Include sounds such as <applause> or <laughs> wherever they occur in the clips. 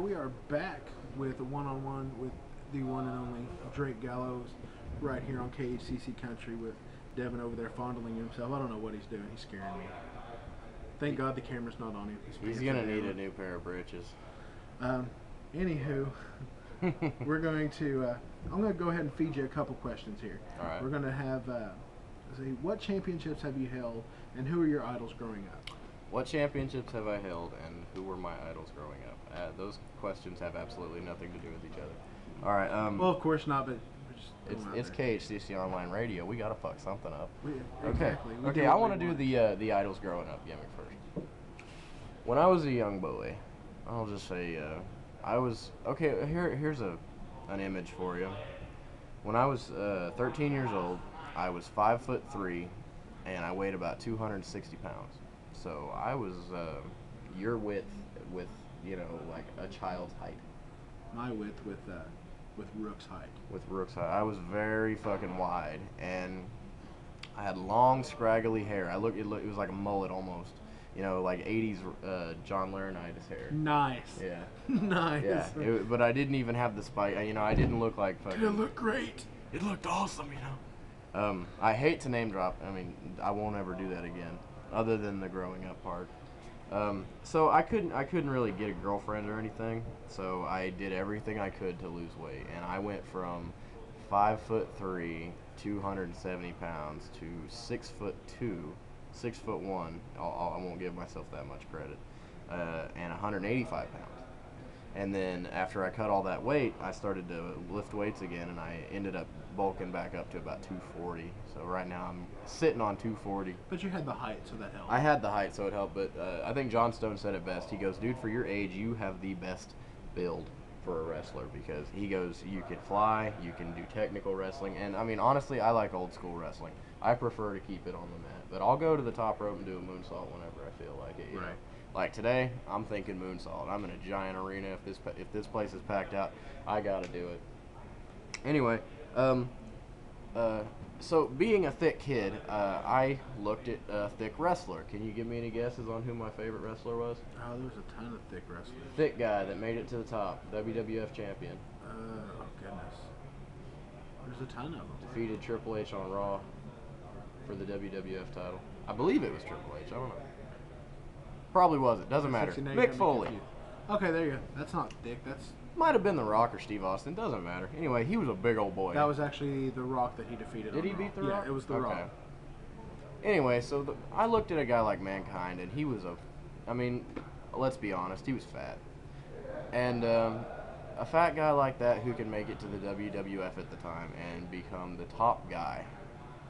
we are back with a one-on-one with the one and only Drake Gallows, right here on KHCC Country with Devin over there fondling himself. I don't know what he's doing. He's scaring me. Thank God the camera's not on him. He's gonna need a new pair of britches. Um, anywho, <laughs> we're going to. Uh, I'm going to go ahead and feed you a couple questions here. All right. We're going to have. Uh, say, what championships have you held, and who are your idols growing up? What championships have I held, and who were my idols growing up? Uh, those questions have absolutely nothing to do with each other. All right. Um, Well, of course not, but it's it's. KHCC Online Radio. We gotta fuck something up. We- Okay. Exactly. We okay. I want to do the uh, the idols growing up gimmick first. When I was a young boy, I'll just say uh, I was okay. Here here's a an image for you. When I was uh, 13 years old, I was five foot three, and I weighed about 260 pounds. So I was uh, your width with you know like a child's height. my width with uh, with Rook's height. with Rook's height. I was very fucking wide, and I had long, scraggly hair. I looked, it, looked, it was like a mullet almost. You know, like '80s uh, John Laurinaitis hair. Nice. Yeah, <laughs> nice. yeah. It, but I didn't even have the spike. You know, I didn't look like fucking. It looked great. It looked awesome, you know. Um, I hate to name drop. I mean, I won't ever do that again, other than the growing up part. Um, so I couldn't, I couldn't really get a girlfriend or anything. So I did everything I could to lose weight, and I went from five foot three, 270 pounds, to six foot two, six foot one. I'll, I won't give myself that much credit, uh, and 185 pounds. And then after I cut all that weight, I started to lift weights again, and I ended up bulking back up to about 240. So right now I'm sitting on 240. But you had the height, so that helped. I had the height, so it helped. But uh, I think John Stone said it best. He goes, "Dude, for your age, you have the best build for a wrestler because he goes, you can fly, you can do technical wrestling, and I mean, honestly, I like old school wrestling. I prefer to keep it on the mat, but I'll go to the top rope and do a moonsault whenever I feel like it. You Right. know? Like today, I'm thinking moonsault. I'm in a giant arena. If this if this place is packed out, I got to do it. Anyway, um, uh, so being a thick kid, uh, I looked at a thick wrestler. Can you give me any guesses on who my favorite wrestler was? oh, there's a ton of thick wrestlers. Thick guy that made it to the top, WWF champion, Oh goodness. There's a ton of them. defeated Triple H on Raw for the WWF title. I believe it was Triple H. I don't know. Probably wasn't. Doesn't matter. See, now you got Mick Foley. confused. Okay, there you go. That's not thick. That's Might have been The Rock or Steve Austin. Doesn't matter. Anyway, he was a big old boy. that was actually the Rock that he defeated. Did he beat The Rock? Yeah, it was the Okay. Rock. Anyway, so the, I looked at a guy like Mankind, and he was a, I mean, let's be honest, he was fat. And um, a fat guy like that who can make it to the WWF at the time and become the top guy,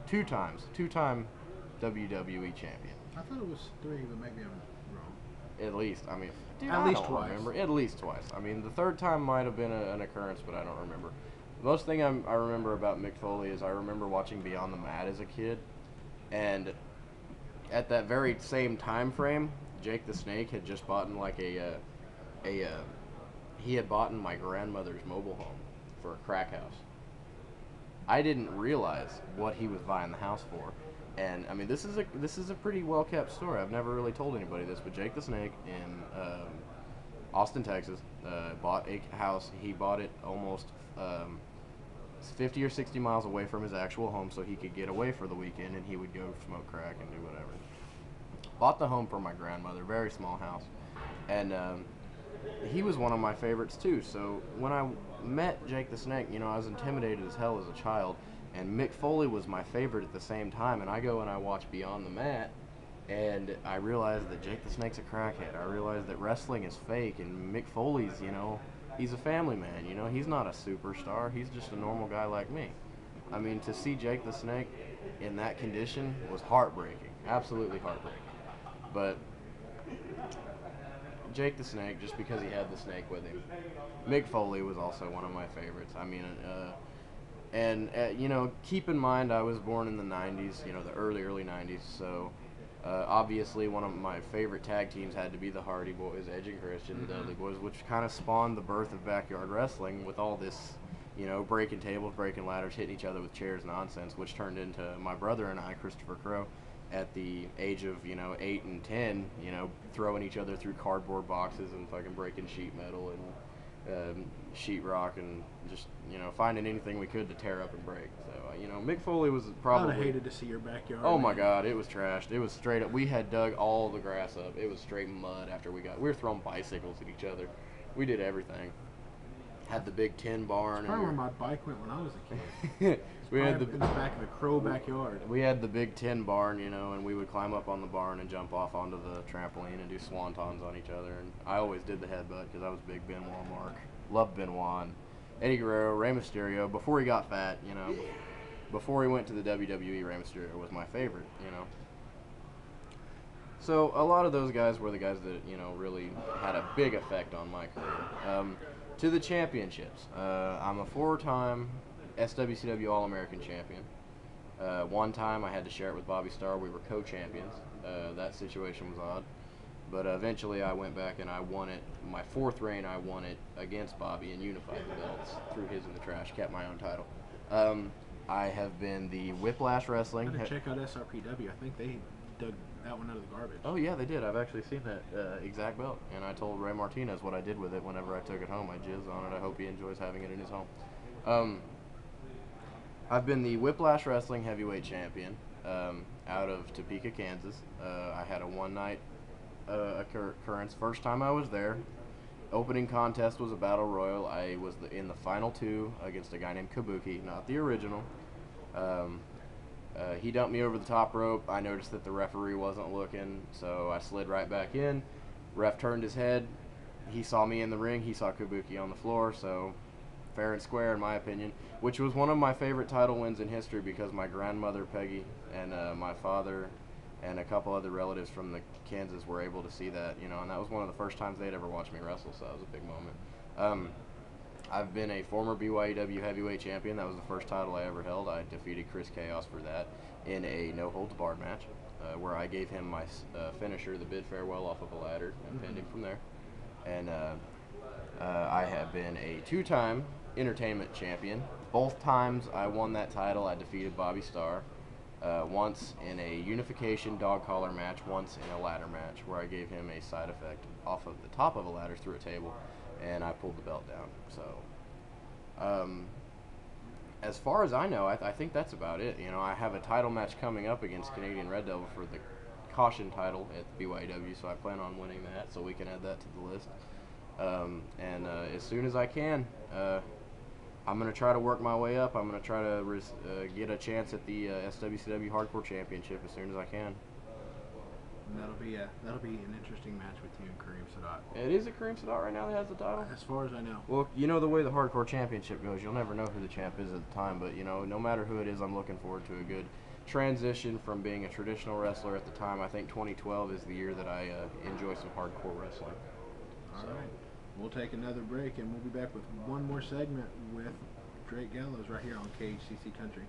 two times, two-time WWE champion, I thought it was three, but maybe I'm. At least. I mean, dude, At I least don't twice. remember. At least twice. I mean, the third time might have been a, an occurrence, but I don't remember. The most thing I'm, I remember about Mick Foley is I remember watching Beyond the Mat as a kid, and at that very same time frame, Jake the Snake had just bought in like a, uh, a, uh, he had bought in my grandmother's mobile home for a crack house. I didn't realize what he was buying the house for, and I mean this is a this is a pretty well kept story. I've never really told anybody this, but Jake the Snake in um, Austin, Texas, uh, bought a house. He bought it almost um, 50 or 60 miles away from his actual home, so he could get away for the weekend, and he would go smoke crack and do whatever. Bought the home for my grandmother, very small house, and um, he was one of my favorites too. So when I met Jake the Snake, you know, I was intimidated as hell as a child, and Mick Foley was my favorite at the same time. And I go and I watch Beyond the Mat, and I realize that Jake the Snake's a crackhead. I realize that wrestling is fake, and Mick Foley's, you know, he's a family man. You know, he's not a superstar. He's just a normal guy like me. I mean, to see Jake the Snake in that condition was heartbreaking, absolutely heartbreaking. But Jake the Snake, just because he had the snake with him. Mick Foley was also one of my favorites. I mean, uh, and uh, you know, keep in mind I was born in the '90s, you know, the early early '90s. So uh, obviously, one of my favorite tag teams had to be the Hardy Boys, Edge and Christian, the Dudley Boys, which kind of spawned the birth of backyard wrestling with all this. You know, breaking tables, breaking ladders, hitting each other with chairs nonsense, which turned into my brother and I, Christopher Crow, at the age of you know eight and ten, you know, throwing each other through cardboard boxes and fucking breaking sheet metal and um, sheetrock and just you know finding anything we could to tear up and break. So uh, you know, Mick Foley was probably. hated to see your backyard. Oh my. God! It was trashed. It was straight up. We had dug all the grass up. It was straight mud after we got. We were throwing bicycles at each other. We did everything. Had the big tin barn. That's probably where my bike went when I was a kid. <laughs> we, had the in the back of the Crow backyard. we had the big tin barn, you know, and we would climb up on the barn and jump off onto the trampoline and do swantons on each other. And I always did the headbutt because I was big Benoit mark. Loved Benoit. And Eddie Guerrero, Rey Mysterio. Before he got fat, you know, before he went to the WWE, Rey Mysterio was my favorite, you know. So a lot of those guys were the guys that you know really had a big effect on my career. Um, to the championships, uh, I'm a four-time SWCW All-American champion. Uh, one time I had to share it with Bobby Starr. We were co-champions. Uh, that situation was odd, but eventually I went back and I won it. My fourth reign, I won it against Bobby and unified the belts. Threw his in the trash, kept my own title. Um, I have been the Whiplash Wrestling. to check out SRPW. I think they dug that one out of the garbage. Oh yeah, they did. I've actually seen that uh, exact belt, and I told Ray Martinez what I did with it whenever I took it home. I jizzed on it. I hope he enjoys having it in his home. Um, I've been the Whiplash Wrestling Heavyweight Champion um, out of Topeka, Kansas. Uh, I had a one-night uh, occur- occurrence. First time I was there. Opening contest was a battle royal. I was the, in the final two against a guy named Kabuki, not the original. Um, uh, he dumped me over the top rope. I noticed that the referee wasn't looking, so I slid right back in. Ref turned his head. He saw me in the ring. He saw Kabuki on the floor, so fair and square in my opinion. Which was one of my favorite title wins in history because my grandmother Peggy and uh, my father and a couple other relatives from the Kansas were able to see that, you know, and that was one of the first times they'd ever watched me wrestle, so that was a big moment. Um, I've been a former BYEW heavyweight champion. That was the first title I ever held. I defeated Chris Chaos for that in a no holds barred match, uh, where I gave him my uh, finisher, the bid farewell, off of a ladder, and pinned him from there. And uh, uh, I have been a two time entertainment champion. Both times I won that title, I defeated Bobby Starr. Uh, once in a unification dog collar match, once in a ladder match where I gave him a side effect off of the top of a ladder through a table, and I pulled the belt down. So, um, as far as I know, I, I think that's about it. You know, I have a title match coming up against Canadian Red Devil for the caution title at the BYW, so I plan on winning that, so we can add that to the list. Um, and uh, as soon as I can, uh, I'm gonna try to work my way up. I'm gonna try to res- uh, get a chance at the uh, SWCW Hardcore Championship as soon as I can. That'll be a, that'll be an interesting match with you and Kareem Sadat. It is a Kareem Sadat right now that has the title. As far as I know. Well, you know the way the Hardcore Championship goes, you'll never know who the champ is at the time. But you know, no matter who it is, I'm looking forward to a good transition from being a traditional wrestler at the time. I think 2012 is the year that I uh, enjoy some hardcore wrestling. All So- right. We'll take another break and we'll be back with one more segment with Drake Gallows right here on KHCC Country.